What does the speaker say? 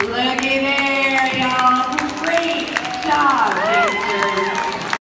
Look